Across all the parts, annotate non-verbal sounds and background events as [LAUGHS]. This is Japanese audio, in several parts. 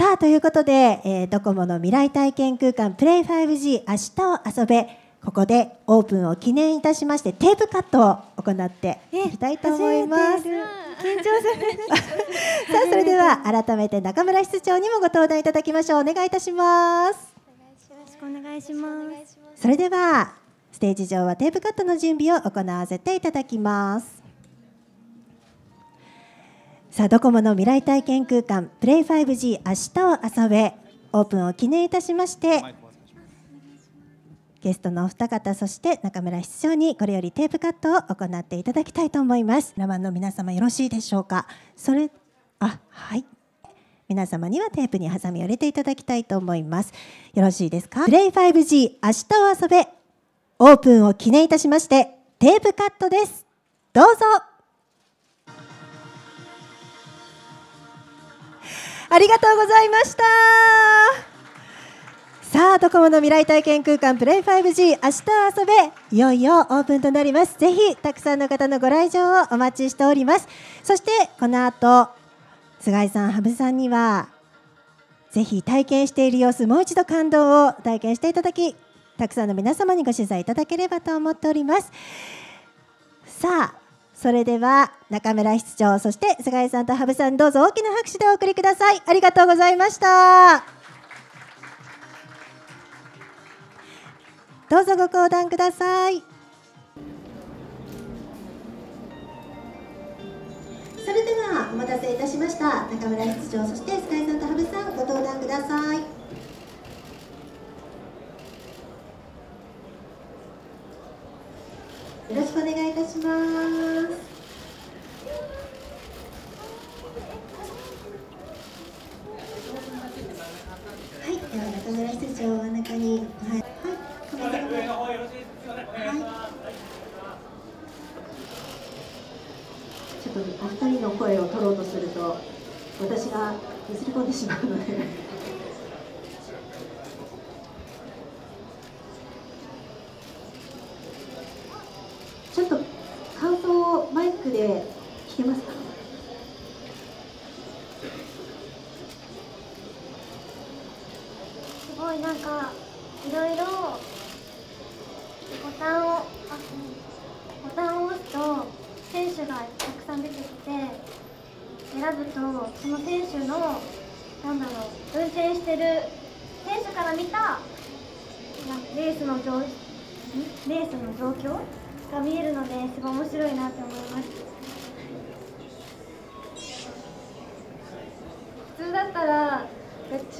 さあということで、えー、ドコモの未来体験空間プレイ 5G 明日を遊べここでオープンを記念いたしましてテープカットを行っていきたいと思います。緊張する。[LAUGHS] さあそれでは改めて中村室長にもご登壇いただきましょう。お願いいたします。よろしくお願いします。それではステージ上はテープカットの準備を行わせていただきます。さあドコモの未来体験空間プレイ 5G 明日を遊べオープンを記念いたしまして。ゲストのお二方そして中村室長にこれよりテープカットを行っていただきたいと思います。生の皆様よろしいでしょうか？それあはい。皆様にはテープにハサミを入れていただきたいと思います。よろしいですか？プレイ 5G 明日を遊べオープンを記念いたしましてテープカットです。どうぞ。ありがとうございました。さあドコモの未来体験空間プレイ 5G 明日遊べいよいよオープンとなります。ぜひたくさんの方のご来場をお待ちしております。そしてこの後菅井さん羽生さんにはぜひ体験している様子もう一度感動を体験していただきたくさんの皆様にご取材いただければと思っております。さあそれでは中村室長そして菅井さんと羽生さんどうぞ大きな拍手でお送りください。ありがとうございました。どうぞご講談ください。それではお待たせいたしました。中村室長そしてスカイさんと羽生さんご登壇ください。よろしくお願いいたしますはい、では中村室長真ん中に、はい、はい。ちょっとお二人の声を取ろうとすると私が映り込んでしまうのでちょっと感想をマイクで聞けますかすいなんかいろいろボタンをボタンを押すと選手がたくさん出てきて選ぶとその選手のなんだろう運転してる選手から見たレースの状レースの状況が見えるのですごい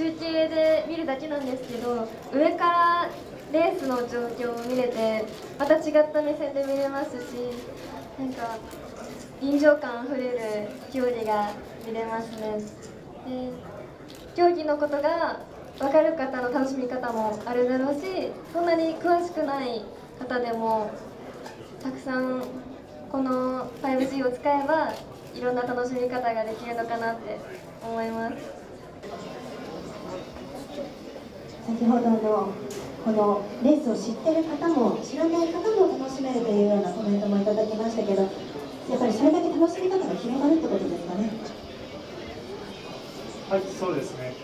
中継で見るだけなんですけど上からレースの状況を見れてまた違った目線で見れますしなんか臨場感あふれる競技が見れますね。で競技のことが分かる方の楽しみ方もあるだろうしそんなに詳しくない方でもたくさんこの 5G を使えばいろんな楽しみ方ができるのかなって思います。先ほどのこのレースを知ってる方も知らない方も楽しめるというようなコメントもいただきましたけどやっぱりそれだけ楽しみ方が広がるってことですかね。はいそうですね。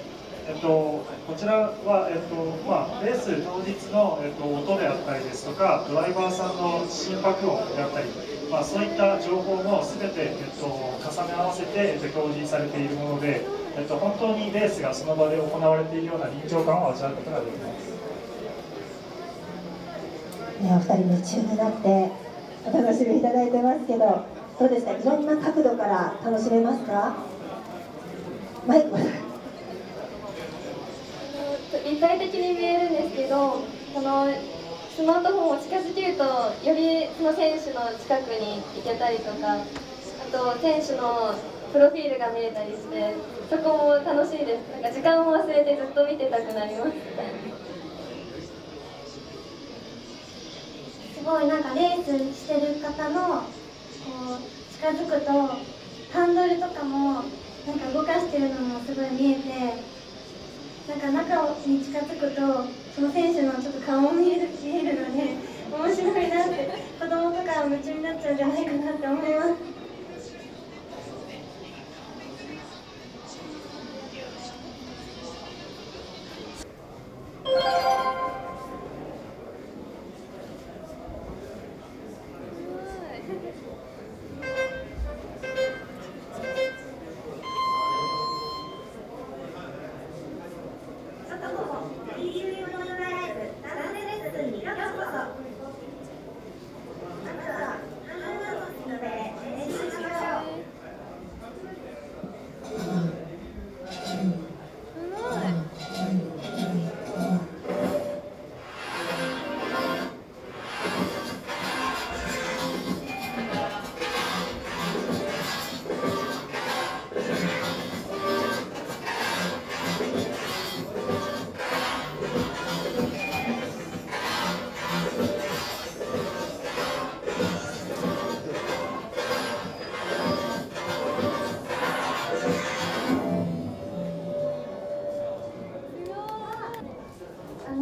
えっと、こちらは、えっとまあ、レース当日の、えっと、音であったりですとかドライバーさんの心拍音であったり、まあ、そういった情報も全て、えっと、重ね合わせて、えっと、表示されているもので、えっと、本当にレースがその場で行われているような臨場感を味わうことができます。ね、お二人夢中になってお楽しみいただいてますけどどうですか？いろんな角度から楽しめますか？マイク。立体的に見えるんですけどこのスマートフォンを近づけるとよりその選手の近くに行けたりとかあと選手のプロフィールが見れたりしてそこも楽しいですなんか時間を忘れてずっと見てたくなります [LAUGHS] すごいなんかレースしてる方のこう近づくとハンドルとかもなんか動かしてるのもすごい見えてなんか中に近づくとその選手のちょっと顔も見る見えるので面白いなって子供とか夢中になっちゃうんじゃないかなって思います。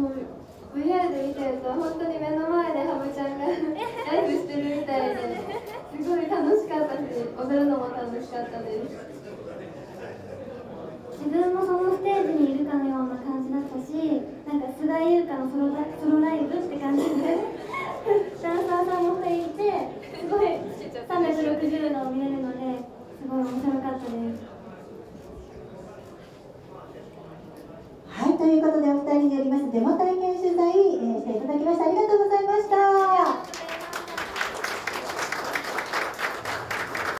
の VR で見てると本当に目の前でハブちゃんが [LAUGHS] ライブしてるみたいですごい楽しかったし踊るのも楽しかったです。デモも体験取材、えしていただきました。ありがとう